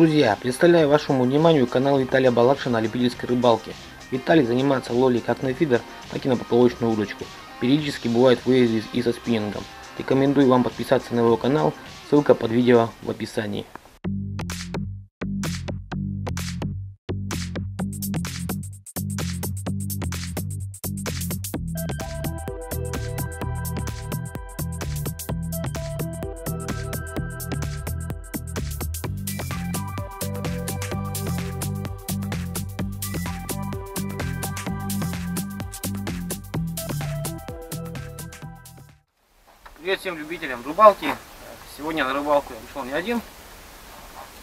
Друзья, представляю вашему вниманию канал Виталия Балакшина о любительской рыбалке. Виталий занимается ловлей как на фидер, так и на поплавочную удочку. Периодически бывает выезды и со спиннингом. Рекомендую вам подписаться на его канал, ссылка под видео в описании. Привет всем любителям рыбалки. Сегодня на рыбалку я пришел не один.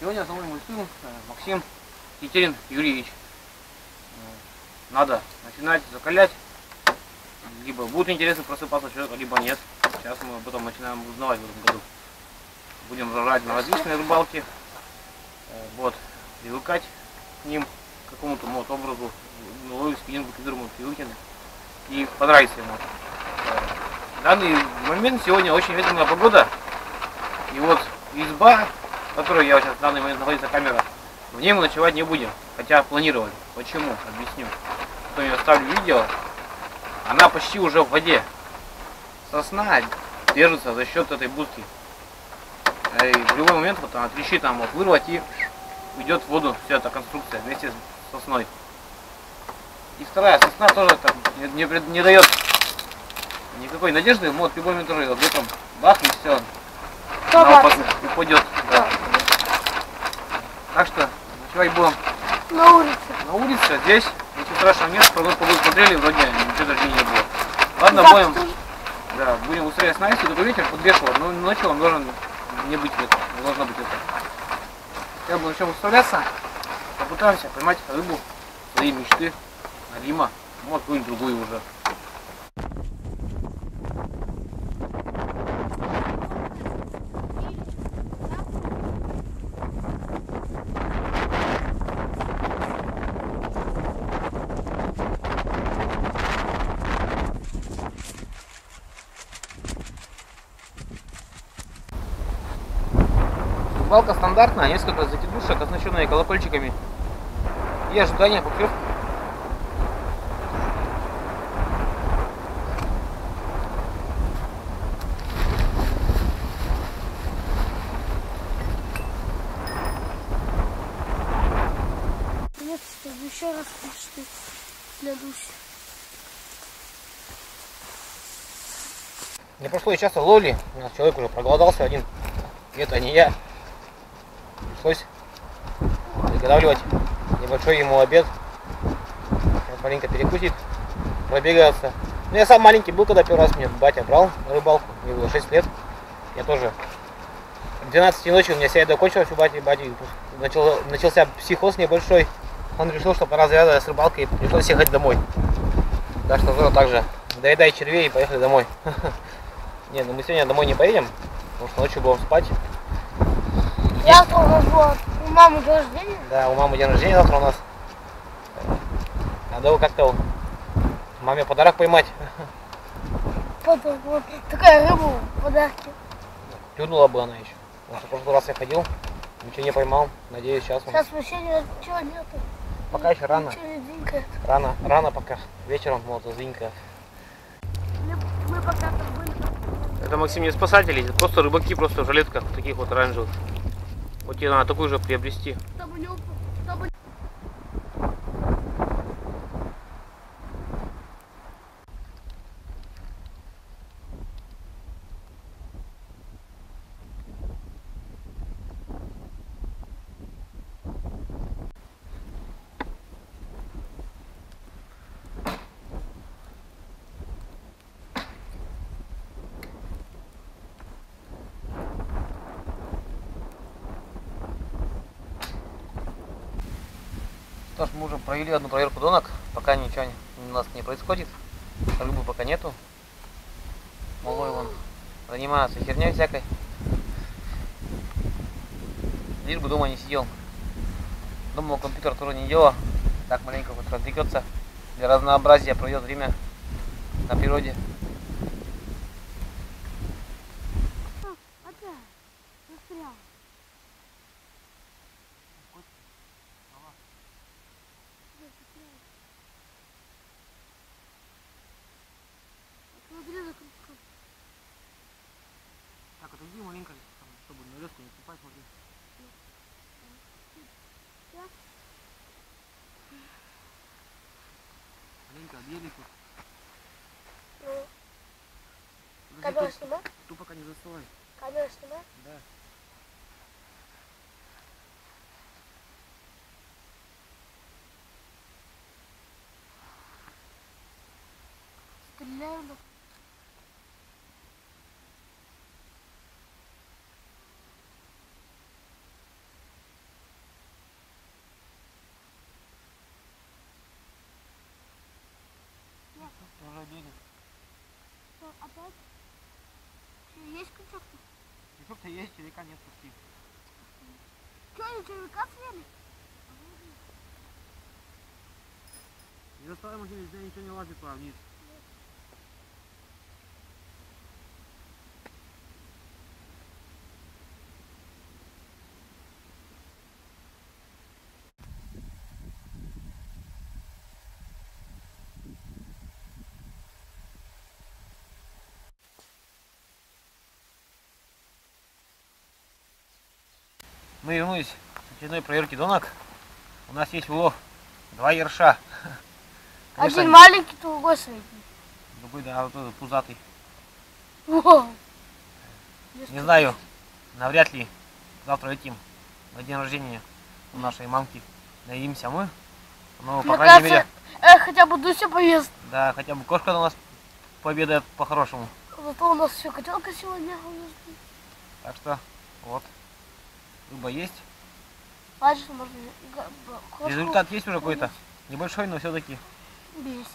Сегодня со мной мой сын э, Максим Етерин Юрьевич. Э, Надо начинать закалять. Либо будет интересно просыпаться человека, либо нет. Сейчас мы об этом начинаем узнавать в этом году. Будем рожать на различные рыбалки. Э, Вот. Привыкать к ним, к какому-то вот образу. Ну, ловить спиннингу, фидеру мы привыкнем. И понравится ему. В данный момент сегодня очень ветреная погода. И вот изба, в которой я сейчас в данный момент находится камера, в ней мы ночевать не будем. Хотя планировали. Почему? Объясню. Потом я оставлю видео. Она почти уже в воде. Сосна держится за счет этой будки. И в любой момент вот она трещит, там вот вырвать и уйдет в воду вся эта конструкция вместе с сосной. И вторая сосна тоже там не, не, не дает никакой надежды, вот любой момент тоже ветром бах и все, она упад- упадет. Да. Так что ночевать будем На улице. на улице, здесь ничего страшного нет, прогноз погоды смотрели, вроде ничего дождей не было. Ладно, Завтра будем, тоже. да, будем снасть, и только ветер подвешивать, но ночью он должен не быть ветра, не должно быть ветра. Сейчас будем начнем устроляться, попытаемся поймать рыбу, свои мечты, Рима, может какую-нибудь другую уже. Балка стандартная, несколько закидушек, оснащенные колокольчиками и ожидание поклевки. Нет, еще раз мечты для души. Не прошло и часа ловли, у нас человек уже проголодался один, и это не я. Пришлось приготавливать небольшой ему обед. Он маленько перекусит, пробегается. Ну, я сам маленький был, когда первый раз меня батя брал на рыбалку, мне было 6 лет. Я тоже в 12 ночи у меня вся еда кончилась у бати, бати начал, начался психоз небольшой. Он решил, что пора завязывать с рыбалкой пришлось ехать домой. Так что тоже так же. Доедай червей и поехали домой. Не, ну мы сегодня домой не поедем, потому что ночью будем спать. Завтра у нас будет у мамы день рождения. Да, у мамы день рождения завтра у нас. Надо его как-то маме подарок поймать. Потом вот такая рыба в подарке. Клюнула бы она еще. Потому что в прошлый раз я ходил, ничего не поймал. Надеюсь, сейчас он. Сейчас вообще ничего нету. Пока еще рано. Рано, рано пока. Вечером вот звенька. Мы, мы пока там были. Это Максим не спасатели, просто рыбаки, просто в жилетках таких вот оранжевых. Вот тебе надо такую же приобрести. Чтобы не уп- Что ж, мы уже провели одну проверку донок, пока ничего у нас не происходит. Рыбы пока нету. Малой вон занимается херней всякой. Лишь бы дома не сидел. Дома компьютер тоже не делал. Так маленько вот развлекется. Для разнообразия проведет время на природе. Тут. Ну, Подожди, камера снимает? Ту пока не засылай. Камера снимает? Да. Стреляю. ну. Уже объели. Что, опять? Что, есть крючок? Крючок-то есть, червяка нет почти. Что, червяка съели? Не заставим их, здесь ничего не лазит туда вниз. Мы вернулись с очередной проверки донок. У нас есть улов. Два ерша. Конечно, Один маленький, другой средний. Другой, да, вот этот пузатый. Во. Не знаю, навряд ли завтра летим на день рождения у нашей мамки. Наедимся мы. Ну, по Мне крайней кажется, мере, э, хотя бы Дуся поест. да, хотя бы кошка у нас пообедает по-хорошему. Зато у нас все котелка сегодня. Так что, вот. Рыба есть. Значит, можно Результат есть уже какой-то. Небольшой, но все-таки. Есть.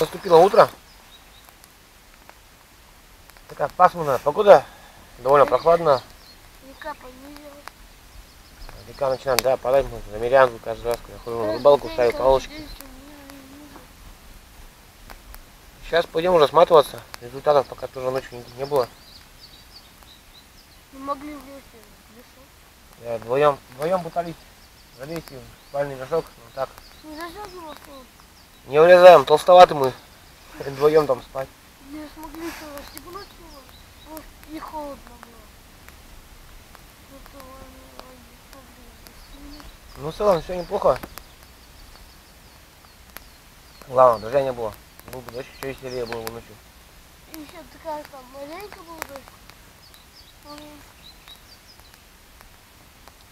Наступило утро. Такая пасмурная погода. Довольно прохладно. Река понизилась. Река начинает, да, падать. Мы замеряем каждый раз, когда ходим на рыбалку, ставим палочки. Сейчас пойдем уже сматываться. Результатов пока тоже ночью не, не было. Не могли вместе в лесу. Я вдвоем, вдвоем пытались залезть в спальный мешок, но так. Не зажёгивал что Не влезаем, толстоваты мы. Вдвоем там спать. Не смогли еще расстегнуть его. Может, и холодно было. Ну, в целом, все неплохо. Главное, дождя не было. Был бы дождь, еще веселее было бы ночью. И еще такая там маленькая была дождь. Маленькая.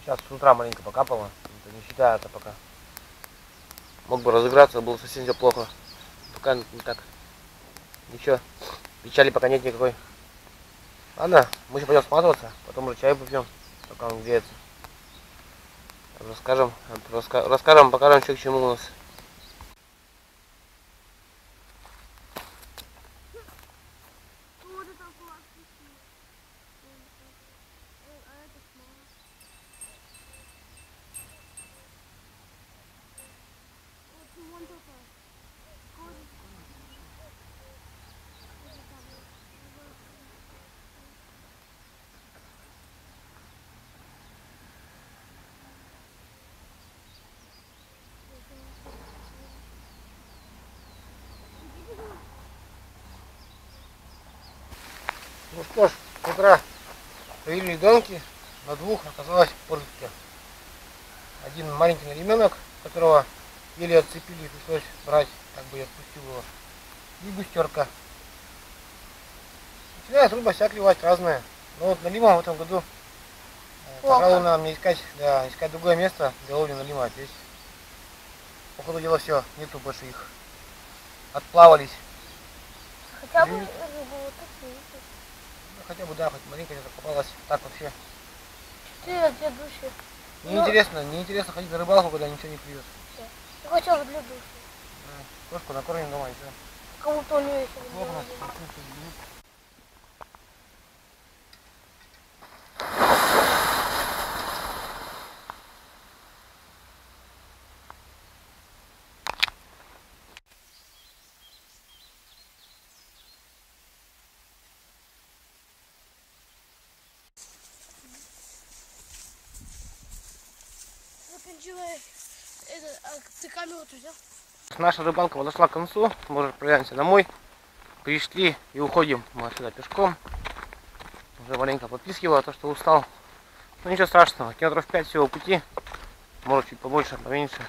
Сейчас с утра маленько покапало. Это не считаю это пока. Мог бы разыграться, было совсем все плохо. Пока не так. Ничего. Печали пока нет никакой. Ладно, мы еще пойдем сматываться, потом уже чай попьем, пока он греется. Расскажем, раска- расскажем, покажем, что к чему у нас. Вот это классный снег. Э, А это снова. Вот вон это. Ходит. Вот это вот. Ну что ж, с утра появились донки, на двух оказалось портки. Один маленький налименок, которого еле отцепили, пришлось брать, как бы я отпустил его. И густерка. Начинает рыба вся клевать разная. Но вот налима в этом году, э, Плохо. пожалуй, надо мне искать, да, искать другое место для ловли налима. Здесь, по ходу дела, все, нету больше их. Отплавались. Хотя бы рыбу вот такую. Ну, хотя бы, да, хоть маленько где-то попалась. Так вообще. Четыре для души. Ну. Неинтересно, неинтересно ходить на рыбалку, когда ничего не клюет. Я хотел бы для души. Да. Кошку накормим дома и все. Кому-то у нее еще а ты камеру взял? Наша рыбалка подошла к концу. Мы уже отправляемся домой. Пришли и уходим мы отсюда пешком. Уже маленько подпискиваю, то что устал. Ну ничего страшного, километров 5 всего пути. Может чуть побольше, поменьше.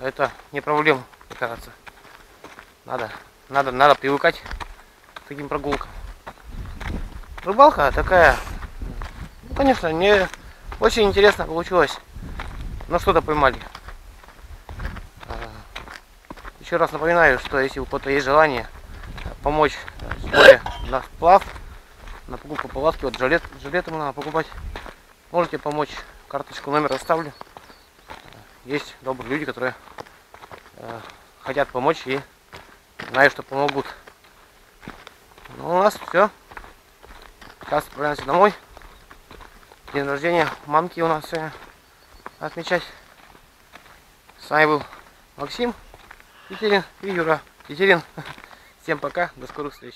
Это не проблема, мне кажется. Надо, надо, надо привыкать к таким прогулкам. Рыбалка такая, ну, конечно, не очень интересно получилось. Но что-то поймали. А, Еще раз напоминаю, что если у кого-то есть желание помочь сборе на сплав, на покупку палатки, вот жилет, жилеты надо покупать, можете помочь. Карточку номер оставлю. Есть добрые люди, которые э, хотят помочь и знаю, что помогут. Ну, у нас все. Сейчас отправляемся домой. День рождения мамки у нас сегодня отмечать. С вами был Максим, Етерин и Юра. Етерин. Всем пока, до скорых встреч.